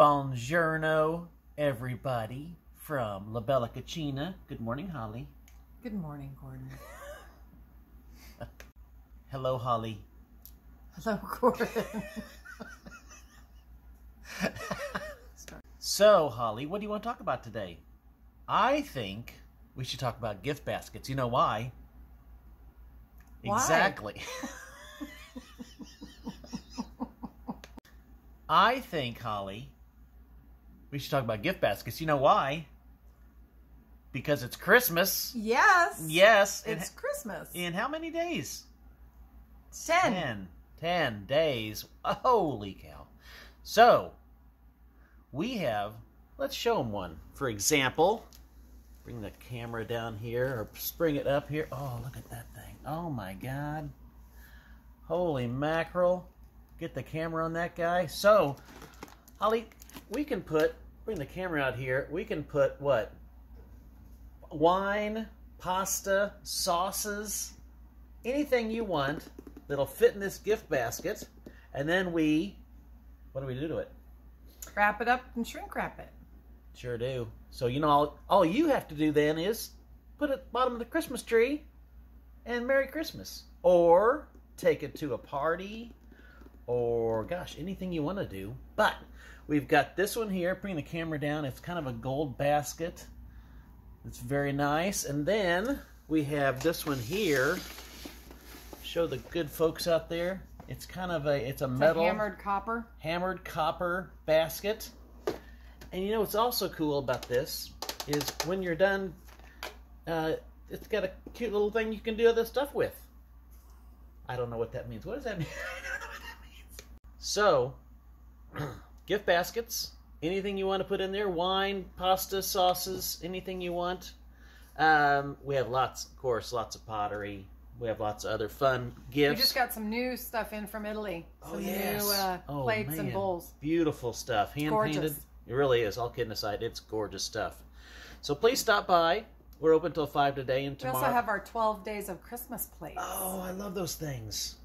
Buongiorno, everybody from La Bella Cucina. Good morning, Holly. Good morning, Gordon. Hello, Holly. Hello, Gordon. So, Holly, what do you want to talk about today? I think we should talk about gift baskets. You know why? Why? Exactly. I think, Holly, we should talk about gift baskets. You know why? Because it's Christmas. yes. Yes. In, It's Christmas. in how many days? Ten. Ten. Ten days. Holy cow. So, we have, let's show them one. For example, bring the camera down here or bring it up here. Oh, look at that thing. Oh my God. Holy mackerel. Get the camera on that guy. So, Holly, we can put, bring the camera out here, we can put what? Wine, pasta, sauces, anything you want that'll fit in this gift basket. And then we, what do we do to it? Wrap it up and shrink wrap it. Sure do. So, you know, all, all you have to do then is put it at the bottom of the Christmas tree and Merry Christmas. Or take it to a party or, gosh, anything you want to do. But we've got this one here. Bring the camera down. It's kind of a gold basket. It's very nice. And then we have this one here. Show the good folks out there. It's kind of a, it's a It's metal a hammered copper. hammered copper basket. And you know what's also cool about this is when you're done, uh, it's got a cute little thing you can do other stuff with. I don't know what that means. What does that mean? I don't know what that means. So, gift baskets. Anything you want to put in there wine, pasta, sauces, anything you want. Um, we have lots, of course, lots of pottery. We have lots of other fun gifts. We just got some new stuff in from Italy. Oh, Some yes. new uh, Oh, plates and bowls. Beautiful stuff. Hand painted. It really is. All kidding aside, it's gorgeous stuff. So please stop by. We're open till 5 today and tomorrow. We also have our 12 days of Christmas plates. Oh, I love those things.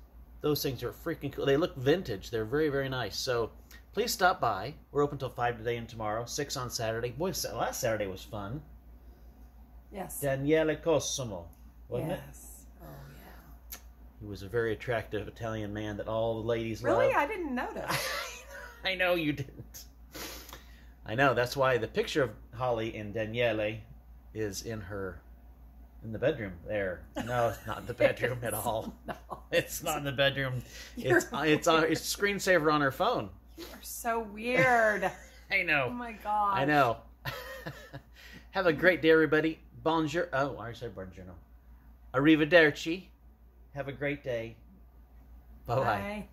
Those things are freaking cool. They look vintage. They're very, very nice. So please stop by. We're open till 5 today and tomorrow, 6 on Saturday. Boy, last Saturday was fun. Yes. Daniele Cosimo, wasn't it? yes. Oh, yeah. He was a very attractive Italian man that all the ladies Really? loved. I didn't notice. I know you didn't. I know. That's why the picture of Holly and Daniele is in her in the bedroom there. No, not the bedroom at all. No. It's not in the bedroom. You're It's it's on it's screensaver on her phone. You're so weird. I know. oh, my God. I know. Have a great day, everybody. Bonjour. Oh, I already said buongiorno. Arrivederci. Have a great day. Bye bye. Bye.